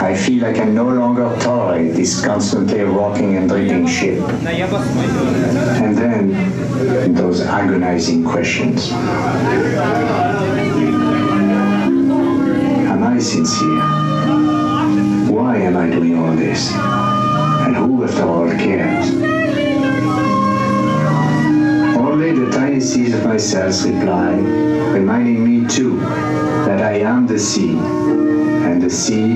I feel I can no longer tolerate this constantly rocking and dripping ship. And then, those agonizing questions. Am I sincere? Why am I doing all this? And who, after all, cares? Only the tiny seeds of my cells reply, reminding me too that I am the sea, and